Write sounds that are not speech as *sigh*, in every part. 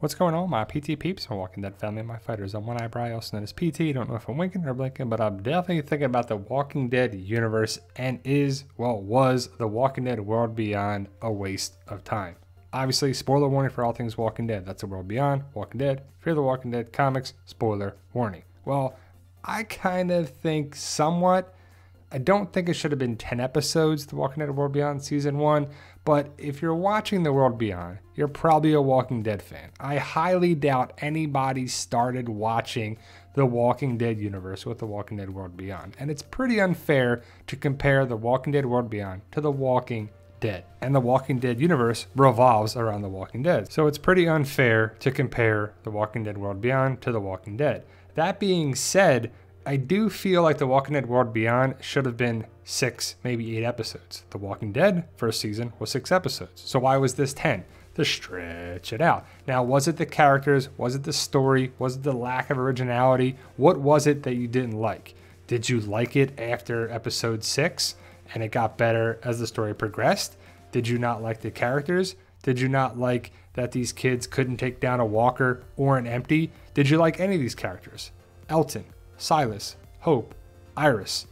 What's going on, my PT peeps, my Walking Dead family, my fighters I'm one eyebrow, also known as PT. Don't know if I'm winking or blinking, but I'm definitely thinking about the Walking Dead universe and is, well, was the Walking Dead World Beyond a waste of time? Obviously, spoiler warning for all things Walking Dead. That's the World Beyond, Walking Dead, Fear the Walking Dead comics, spoiler warning. Well, I kind of think somewhat I don't think it should have been 10 episodes, The Walking Dead World Beyond Season 1, but if you're watching The World Beyond, you're probably a Walking Dead fan. I highly doubt anybody started watching the Walking Dead universe with The Walking Dead World Beyond, and it's pretty unfair to compare The Walking Dead World Beyond to The Walking Dead. And the Walking Dead universe revolves around The Walking Dead. So it's pretty unfair to compare The Walking Dead World Beyond to The Walking Dead. That being said, I do feel like The Walking Dead World Beyond should have been six, maybe eight episodes. The Walking Dead first season was six episodes. So why was this 10? To stretch it out. Now, was it the characters? Was it the story? Was it the lack of originality? What was it that you didn't like? Did you like it after episode six and it got better as the story progressed? Did you not like the characters? Did you not like that these kids couldn't take down a walker or an empty? Did you like any of these characters? Elton, Silas, Hope, Iris.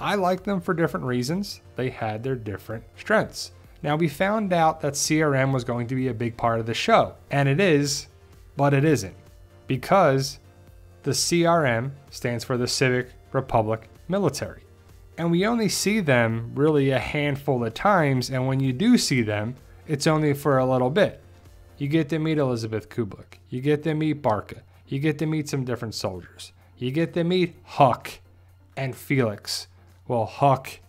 I like them for different reasons. They had their different strengths. Now, we found out that CRM was going to be a big part of the show, and it is, but it isn't, because the CRM stands for the Civic Republic Military. And we only see them really a handful of times, and when you do see them, it's only for a little bit. You get to meet Elizabeth Kublek, you get to meet Barca, you get to meet some different soldiers. You get to meet Huck and Felix. Well, Huck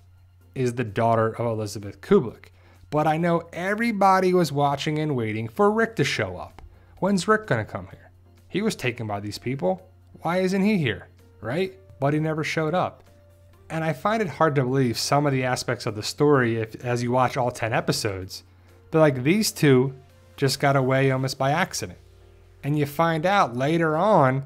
is the daughter of Elizabeth Kublek. But I know everybody was watching and waiting for Rick to show up. When's Rick gonna come here? He was taken by these people. Why isn't he here? Right? But he never showed up. And I find it hard to believe some of the aspects of the story if, as you watch all 10 episodes. But like these two just got away almost by accident. And you find out later on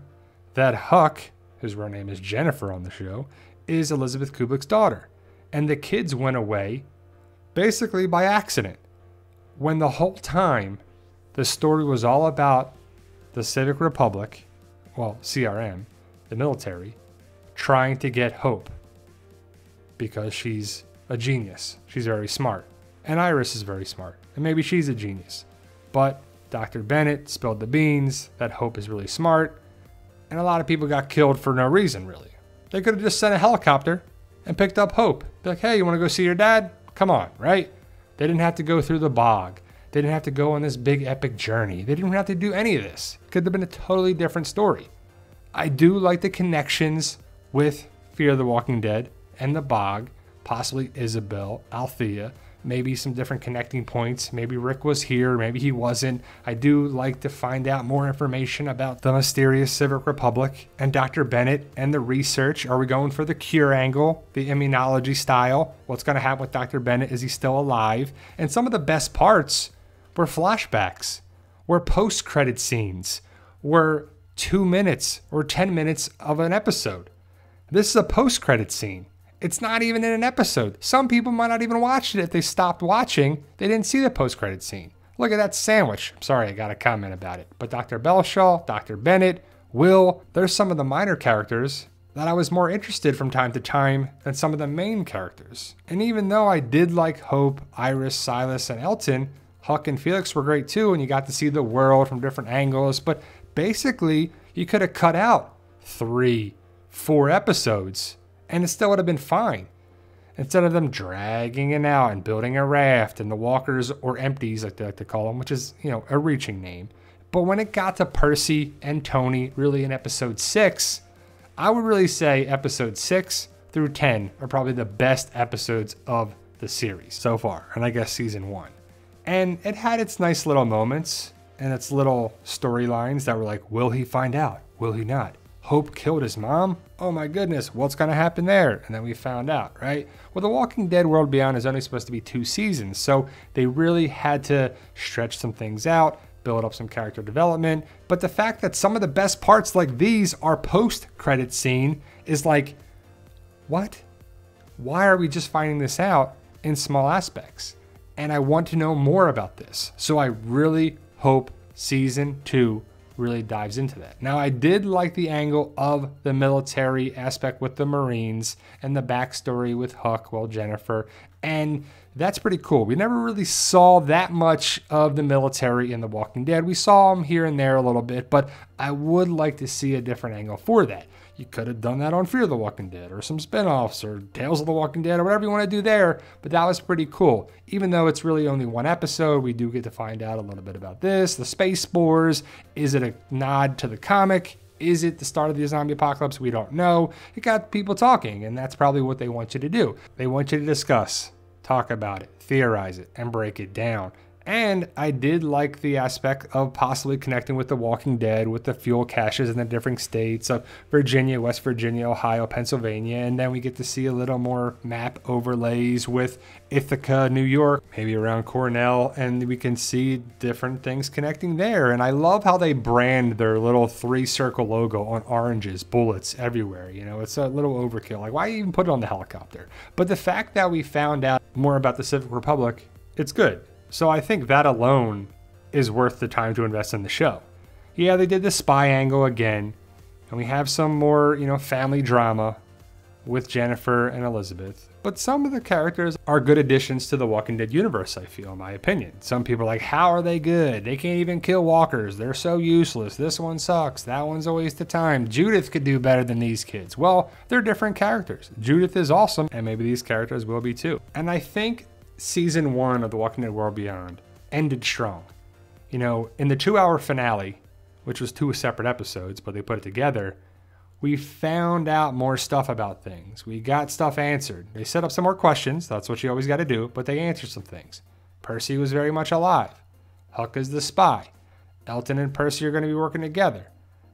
that Huck, whose real name is Jennifer on the show, is Elizabeth Kublek's daughter. And the kids went away basically by accident. When the whole time the story was all about the Civic Republic, well, CRM, the military, trying to get Hope because she's a genius. She's very smart. And Iris is very smart. And maybe she's a genius. But Dr. Bennett spilled the beans that Hope is really smart and a lot of people got killed for no reason, really. They could have just sent a helicopter and picked up Hope. Be like, hey, you want to go see your dad? Come on, right? They didn't have to go through the bog. They didn't have to go on this big epic journey. They didn't have to do any of this. Could have been a totally different story. I do like the connections with Fear the Walking Dead and the bog, possibly Isabelle, Althea, maybe some different connecting points. Maybe Rick was here, maybe he wasn't. I do like to find out more information about the mysterious Civic Republic and Dr. Bennett and the research. Are we going for the cure angle, the immunology style? What's going to happen with Dr. Bennett? Is he still alive? And some of the best parts were flashbacks, were post credit scenes, were two minutes or 10 minutes of an episode. This is a post credit scene. It's not even in an episode. Some people might not even watch it if they stopped watching. They didn't see the post credit scene. Look at that sandwich. I'm sorry, I got a comment about it. But Dr. Belshaw, Dr. Bennett, Will, there's some of the minor characters that I was more interested from time to time than some of the main characters. And even though I did like Hope, Iris, Silas, and Elton, Huck and Felix were great too, and you got to see the world from different angles. But basically, you could have cut out three, four episodes and it still would have been fine. Instead of them dragging it out and building a raft and the walkers or empties, like they like to call them, which is, you know, a reaching name. But when it got to Percy and Tony, really in episode six, I would really say episode six through 10 are probably the best episodes of the series so far, and I guess season one. And it had its nice little moments and its little storylines that were like, will he find out? Will he not? Hope killed his mom? Oh my goodness, what's to happen there? And then we found out, right? Well, The Walking Dead World Beyond is only supposed to be two seasons, so they really had to stretch some things out, build up some character development. But the fact that some of the best parts like these are post credit scene is like, what? Why are we just finding this out in small aspects? And I want to know more about this. So I really hope season two really dives into that. Now, I did like the angle of the military aspect with the Marines and the backstory with Huck, well, Jennifer, and that's pretty cool. We never really saw that much of the military in The Walking Dead. We saw them here and there a little bit, but I would like to see a different angle for that. You could have done that on Fear of the Walking Dead or some spin offs or Tales of the Walking Dead or whatever you want to do there, but that was pretty cool. Even though it's really only one episode, we do get to find out a little bit about this the space spores. Is it a nod to the comic? Is it the start of the zombie apocalypse? We don't know. It got people talking, and that's probably what they want you to do. They want you to discuss, talk about it, theorize it, and break it down. And I did like the aspect of possibly connecting with The Walking Dead with the fuel caches in the different states of Virginia, West Virginia, Ohio, Pennsylvania. And then we get to see a little more map overlays with Ithaca, New York, maybe around Cornell. And we can see different things connecting there. And I love how they brand their little three circle logo on oranges, bullets everywhere. You know, it's a little overkill. Like, why even put it on the helicopter? But the fact that we found out more about the Civic Republic, it's good so I think that alone is worth the time to invest in the show. Yeah, they did the spy angle again, and we have some more, you know, family drama with Jennifer and Elizabeth. But some of the characters are good additions to the Walking Dead universe, I feel, in my opinion. Some people are like, how are they good? They can't even kill walkers. They're so useless. This one sucks. That one's a waste of time. Judith could do better than these kids. Well, they're different characters. Judith is awesome, and maybe these characters will be too. And I think season one of The Walking Dead World Beyond ended strong. You know, in the two hour finale, which was two separate episodes, but they put it together, we found out more stuff about things. We got stuff answered. They set up some more questions. That's what you always got to do, but they answered some things. Percy was very much alive. Huck is the spy. Elton and Percy are going to be working together.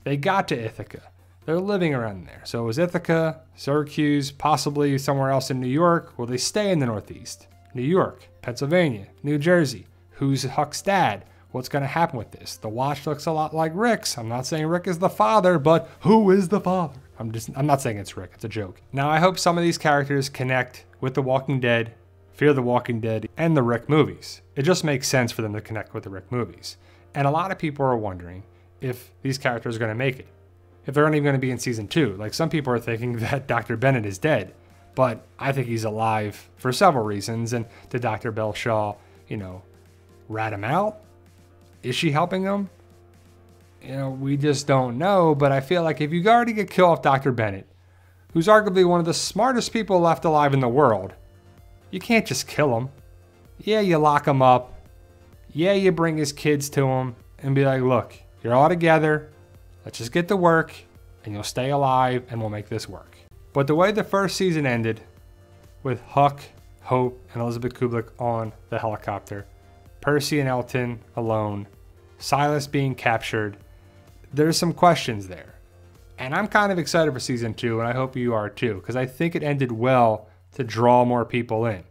They got to Ithaca. They're living around there. So it was Ithaca, Syracuse, possibly somewhere else in New York. Will they stay in the Northeast? New York, Pennsylvania, New Jersey. Who's Huck's dad? What's going to happen with this? The watch looks a lot like Rick's. I'm not saying Rick is the father, but who is the father? I'm just I'm not saying it's Rick. It's a joke. Now I hope some of these characters connect with The Walking Dead, Fear the Walking Dead, and the Rick movies. It just makes sense for them to connect with the Rick movies. And a lot of people are wondering if these characters are going to make it. If they're not even going to be in season 2. Like some people are thinking *laughs* that Dr. Bennett is dead but I think he's alive for several reasons. And did Dr. Belshaw, you know, rat him out? Is she helping him? You know, we just don't know. But I feel like if you already get killed off Dr. Bennett, who's arguably one of the smartest people left alive in the world, you can't just kill him. Yeah, you lock him up. Yeah, you bring his kids to him and be like, look, you're all together. Let's just get to work and you'll stay alive and we'll make this work. But the way the first season ended, with Huck, Hope, and Elizabeth Kublek on the helicopter, Percy and Elton alone, Silas being captured, there's some questions there. And I'm kind of excited for season two, and I hope you are too, because I think it ended well to draw more people in.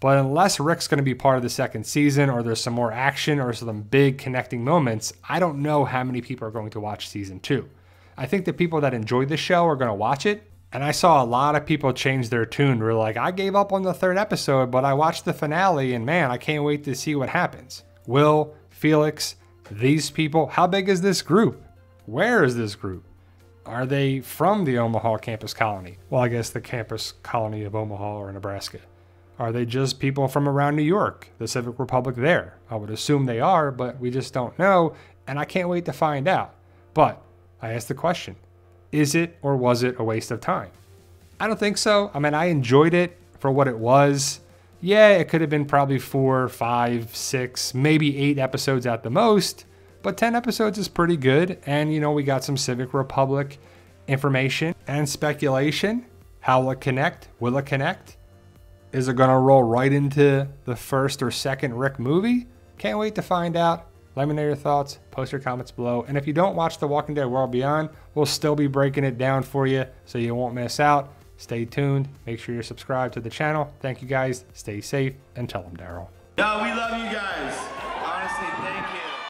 But unless Rick's going to be part of the second season, or there's some more action, or some big connecting moments, I don't know how many people are going to watch season two. I think the people that enjoy the show are going to watch it, and I saw a lot of people change their tune. We're like, I gave up on the third episode, but I watched the finale and man, I can't wait to see what happens. Will, Felix, these people, how big is this group? Where is this group? Are they from the Omaha campus colony? Well, I guess the campus colony of Omaha or Nebraska. Are they just people from around New York, the Civic Republic there? I would assume they are, but we just don't know, and I can't wait to find out. But I asked the question is it or was it a waste of time? I don't think so. I mean, I enjoyed it for what it was. Yeah, it could have been probably four, five, six, maybe eight episodes at the most, but 10 episodes is pretty good. And, you know, we got some Civic Republic information and speculation. How will it connect? Will it connect? Is it going to roll right into the first or second Rick movie? Can't wait to find out. Let me know your thoughts, post your comments below. And if you don't watch The Walking Dead World Beyond, we'll still be breaking it down for you so you won't miss out. Stay tuned. Make sure you're subscribed to the channel. Thank you guys. Stay safe and tell them Daryl. No, we love you guys.